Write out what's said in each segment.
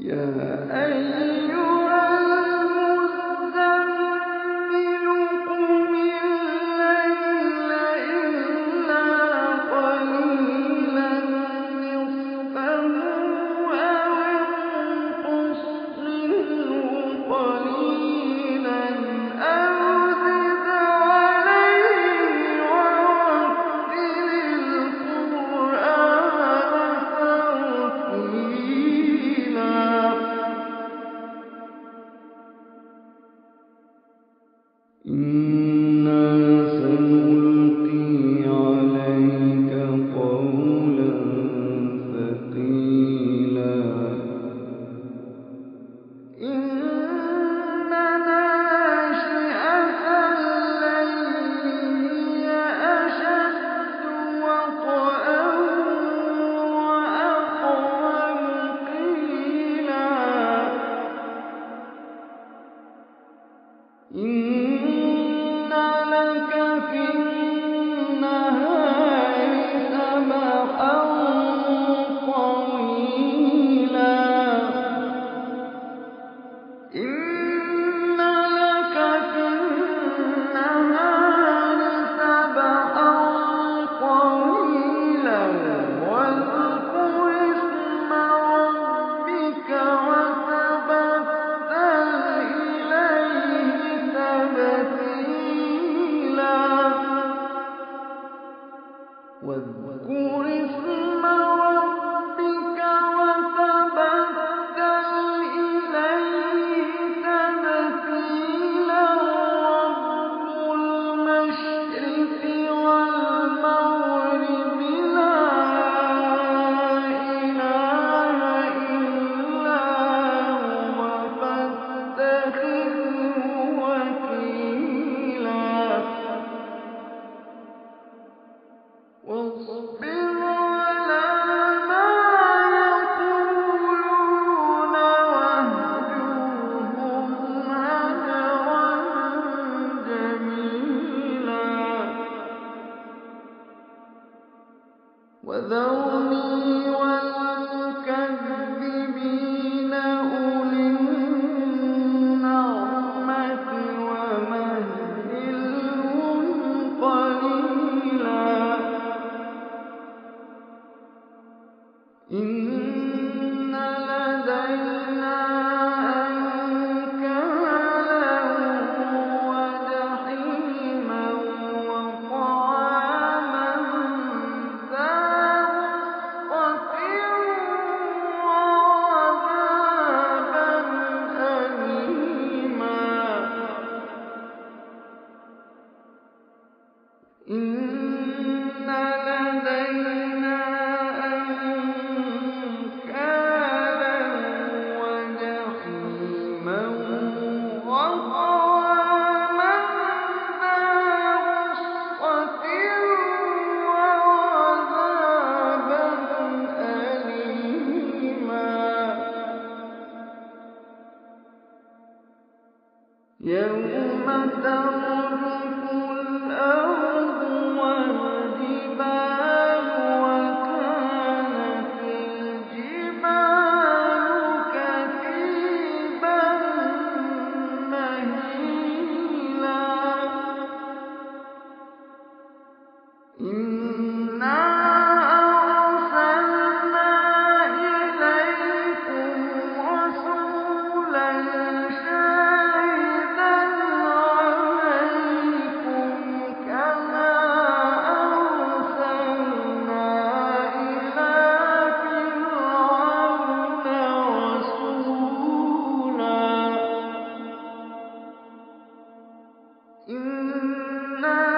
يا أيها مَا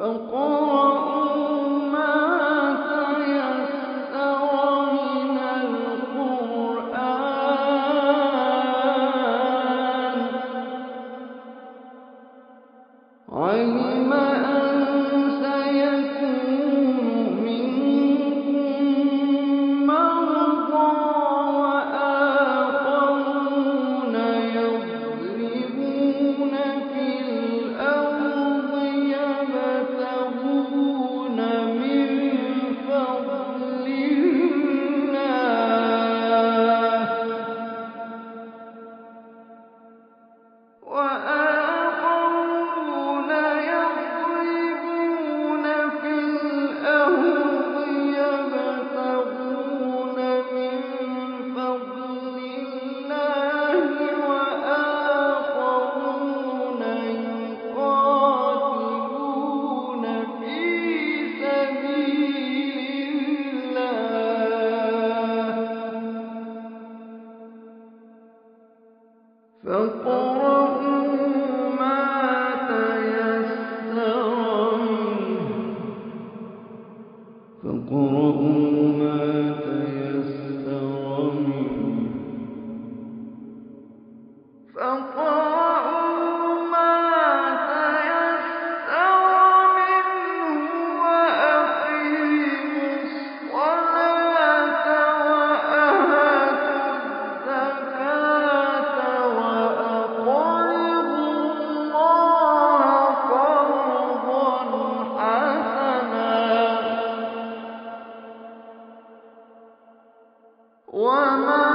فاقرؤوا فاقرؤوا وما